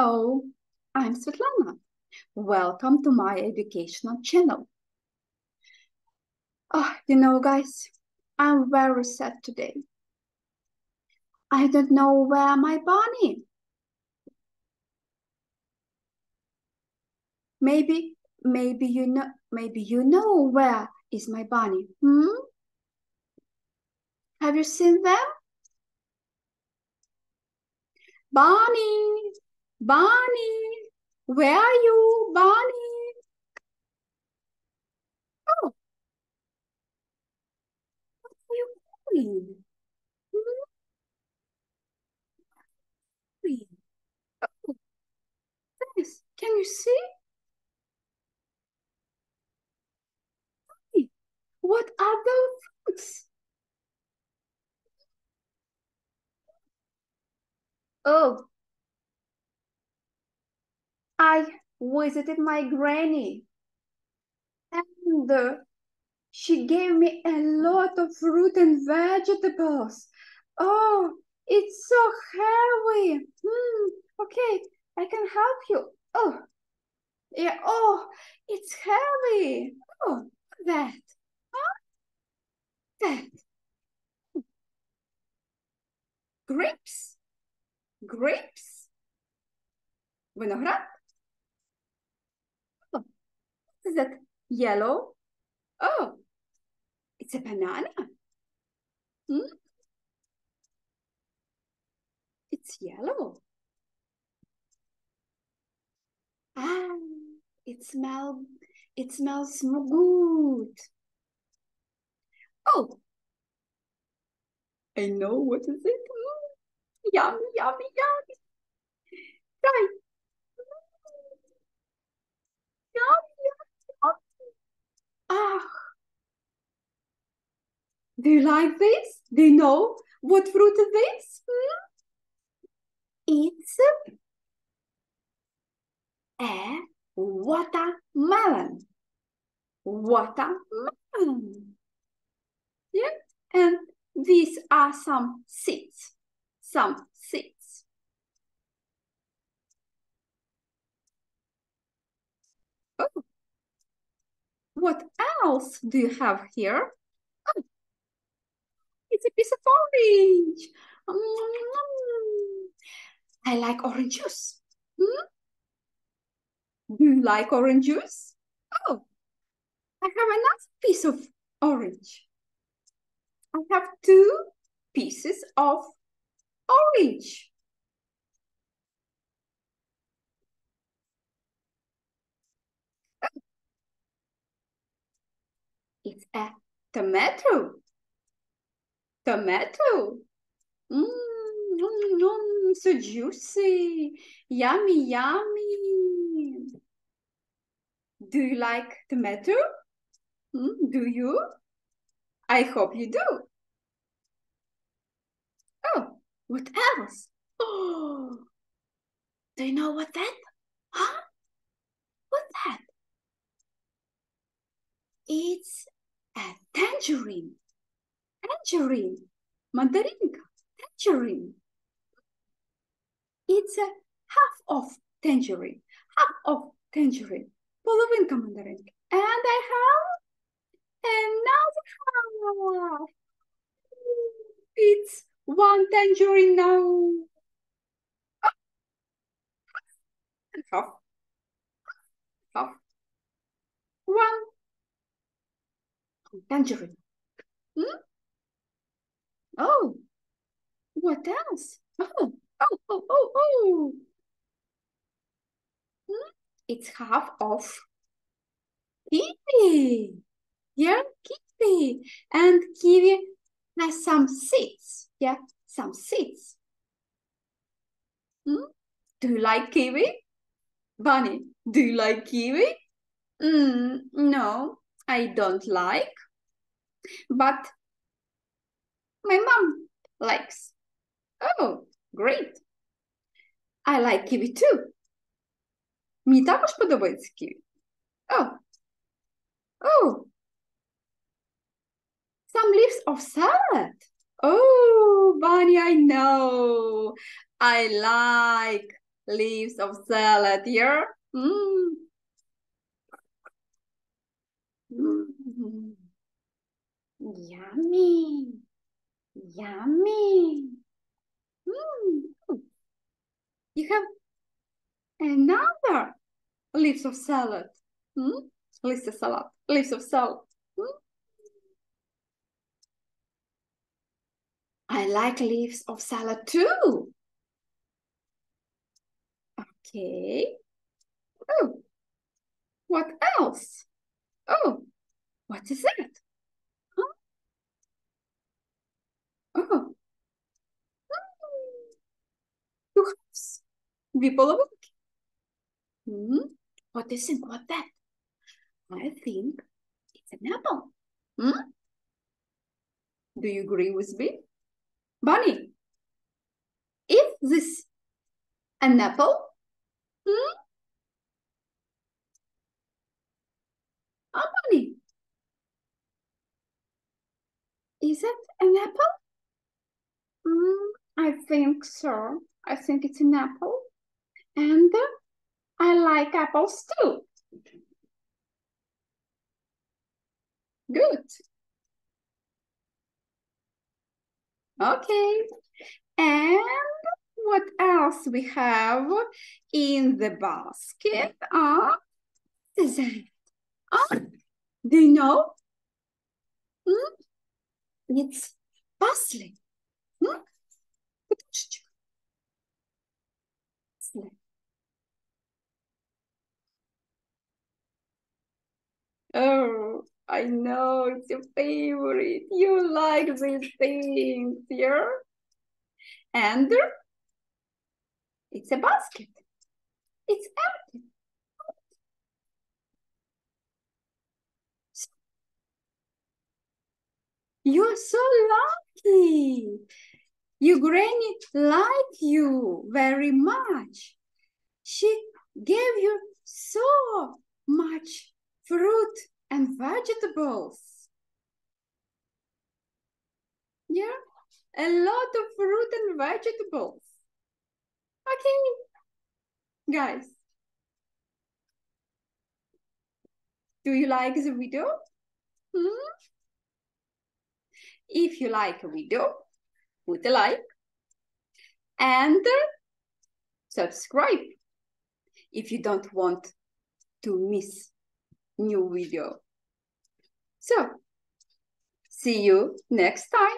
Hello, I'm Svetlana. Welcome to my educational channel. Oh, you know, guys, I'm very sad today. I don't know where my bunny. Maybe, maybe you know, maybe you know where is my bunny. Hmm? Have you seen them? Bunny, Bunny, where are you, Bunny? Oh, what are you doing? Hmm? Oh, yes, can you see? What are those fruits? Oh, I visited my granny and uh, she gave me a lot of fruit and vegetables. Oh, it's so heavy. Hmm, okay, I can help you. Oh, yeah, oh, it's heavy. Oh, that. Huh? That. Grapes. Grapes. Виноград. Is that yellow? Oh, it's a banana. Hmm? It's yellow. Ah, it smells it smells good. Oh, I know what is it. Mm, yummy, yummy, yummy. Right. Ah. Do you like this? Do you know what fruit is this? Hmm? It's a watermelon. Watermelon. Yeah, and these are some seeds. Some seeds. Oh. What else do you have here? Oh, it's a piece of orange. Mm, I like orange juice. Hmm? Do you like orange juice? Oh, I have another piece of orange. I have two pieces of orange. It's a tomato. Tomato. Mmm, mm, mm, so juicy. Yummy, yummy. Do you like tomato? Mm, do you? I hope you do. Oh, what else? Oh, do you know what that? Huh? What's that? It's tangerine. Tangerine. Mandarinka. Tangerine. It's a half of tangerine. Half of tangerine. Половинка мандаринки. And I have another half. It's one tangerine now. Half. Half. One tangerine. Hmm? Oh, what else? Oh, oh, oh, oh, oh. Hmm? It's half of kiwi. Yeah, kiwi. And kiwi has some seeds. Yeah, some seeds. Hmm? Do you like kiwi? Bunny, do you like kiwi? Mm, no, I don't like. But my mom likes. Oh, great. I like kiwi too. Мені також подобається ківі. Oh. Oh. Some leaves of salad. Oh, Bunny, I know. I like leaves of salad here. Mm. Mm. Yummy. Yummy. Mm. You have another leaves of salad. Mm? Leaves of salad. Leaves of salad. Mm? I like leaves of salad too. Okay. Oh, what else? Oh, what is that? Huh? Two cups. People of Hmm? What do you think? What that? I think it's an apple. Hmm? Do you agree with me? Bunny, is this an apple? Hmm? Oh, Bunny, is it an apple? Mm, I think so. I think it's an apple. And I like apples too. Good. Okay. And what else we have in the basket? Ah, is that? Ah, do you know? Hmm? It's parsley. Hmm? Oh, I know it's your favorite. You like these things, yeah? And it's a basket. It's empty. You're so lucky. Your granny liked you very much. She gave you so much fruit and vegetables. Yeah, a lot of fruit and vegetables. Okay, guys. Do you like the video? Hmm? If you like a video, put a like and subscribe if you don't want to miss new video. So, see you next time.